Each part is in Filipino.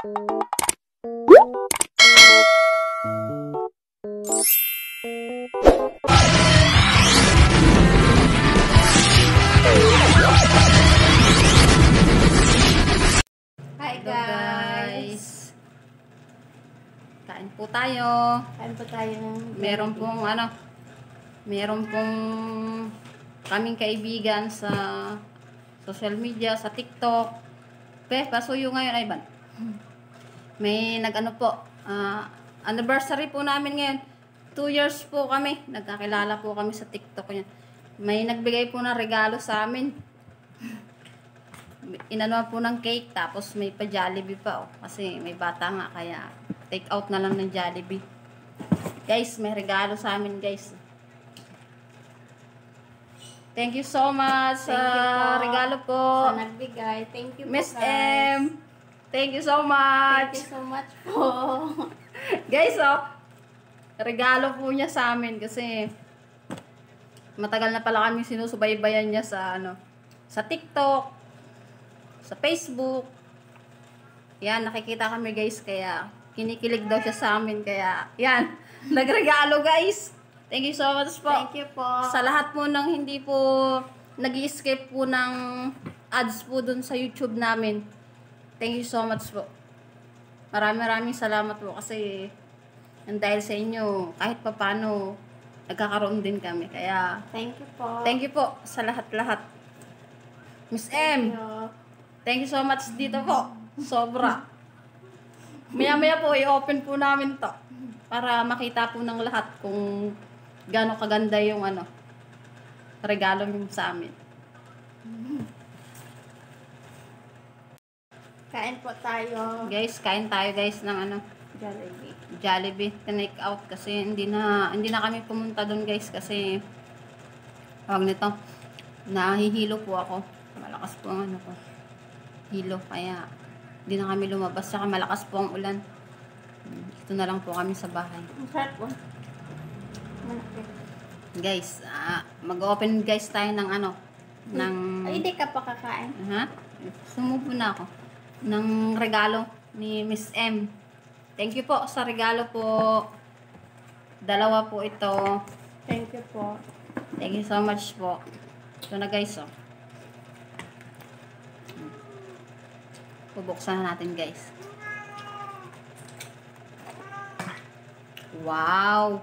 Hi Hello guys! Kain po tayo. Kain po tayo ng Meron pong ano, meron pong kaming kaibigan sa social media, sa TikTok. Pe, pasuyo ngayon, Ivan. May nag-ano po, ah, anniversary po namin ngayon. Two years po kami. Nagkakilala po kami sa TikTok niya. May nagbigay po ng regalo sa amin. Inano po ng cake, tapos may pa Jollibee pa, oh. Kasi may bata nga, kaya take out na lang ng Jollibee. Guys, may regalo sa amin, guys. Thank you so much sa po. regalo po. sa nagbigay. Thank you Miss po guys. M. Thank you so Thank much. you so much po. Guys, oh. Regalo po niya sa amin kasi matagal na pala kami sinusubaybayan niya sa ano, sa TikTok, sa Facebook. Yan, nakikita kami guys, kaya kinikilig daw siya sa amin, kaya yan, nagregalo guys. Thank you so much po. Thank you po. Sa lahat po ng hindi po nag escape po ng ads po dun sa YouTube namin. Thank you so much po. Maraming maraming salamat po kasi ang dahil sa inyo, kahit papano, nagkakaroon din kami. Kaya, Thank you po. thank you po sa lahat-lahat. Miss M, you. thank you so much dito po. Sobra. Maya-maya po, i-open po namin to. Para makita po ng lahat kung gaano kaganda yung ano, regalo niyo sa amin. Kain po tayo. Guys, kain tayo guys ng ano, Jollibee. Jollibee, tinake out kasi hindi na hindi na kami pumunta doon guys kasi tawag nito, nahihilo po ako. Malakas po ang ano ko. Hilo, kaya hindi na kami lumabas. Saka malakas po ang ulan. Dito na lang po kami sa bahay. Ang sarap po. Guys, ah, mag-open guys tayo ng ano, ng, Ay, hindi ka pa kakain. ha? Sumubo na ako. Ng regalo ni Miss M. Thank you po sa regalo po. Dalawa po ito. Thank you po. Thank you so much po. Ito na guys, oh. Bubuksan na natin guys. Wow!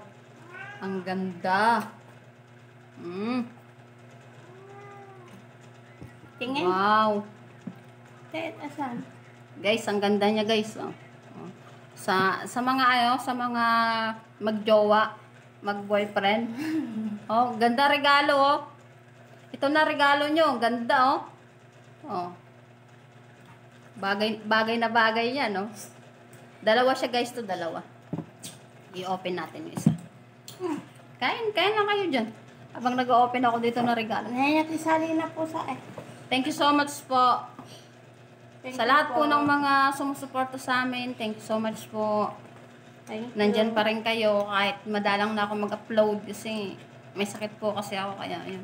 Ang ganda! Mm. Tingin. Wow! Ted, asan? Guys, ang ganda niya guys. Oh. Oh. Sa sa mga ano, sa mga magjowa, mag-boyfriend. oh, ganda regalo oh. Ito na regalo nyo, ganda oh. Oh. Bagay bagay na bagay 'yan, no. Dalawa siya guys, to dalawa. I-open natin yung isa. Kain, kain lang kayo diyan. Habang nag-open ako dito ng regalo. Nahinat isali na po sa eh. Thank you so much po. Thank sa you lahat po ng mga sumusuporta sa amin, thank you so much po. Thank you. Nandyan pa rin kayo kahit madalang na ako mag-upload kasi may sakit po kasi ako kaya yun.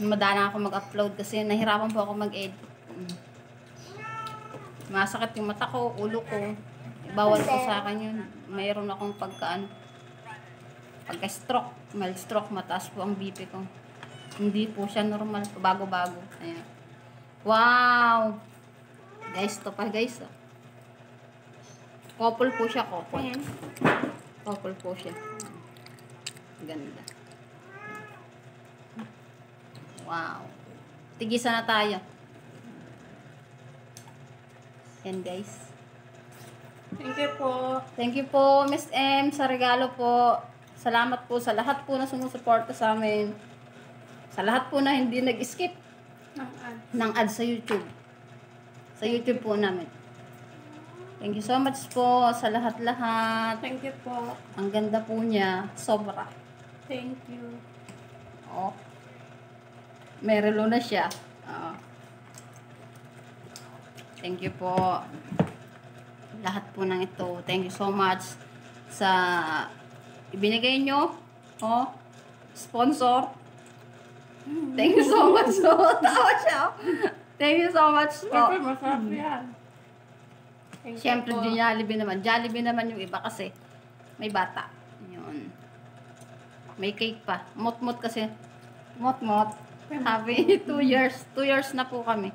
Madalang ako mag-upload kasi nahirapan po ako mag-edit. Mm. Masakit yung mata ko, ulo ko. Bawal po sa akin yun. Mayroon akong pagkaan pagka-stroke, mild stroke, mataas po ang BP ko. Hindi po siya normal, bago-bago. Ayan. Wow! Guys, to pa guys. Oh. Couple po siya, couple. Ayan. Couple po siya. Ganda. Wow. Tigisa na tayo. Yan guys. Thank you po. Thank you po, Miss M, sa regalo po. Salamat po sa lahat po na sumusuporta sa amin. Sa lahat po na hindi nag-skip Ang ad. ng ads sa YouTube. Sa YouTube po namin. Thank you so much po sa lahat-lahat. Thank you po. Ang ganda po niya. Sobra. Thank you. Oh. May relo na siya. Oo. Thank you po. Lahat po ng ito. Thank you so much sa ibinigay nyo. Oh. Sponsor. Thank you so much po. Tawa siya. Thank you so much po. Siyempre, masarap yan. Thank Siyempre, po. Jollibee naman. Jollibee naman yung iba kasi may bata. Yun. May cake pa. Mot-mot kasi. Mot-mot. Happy two years. Two years na po kami.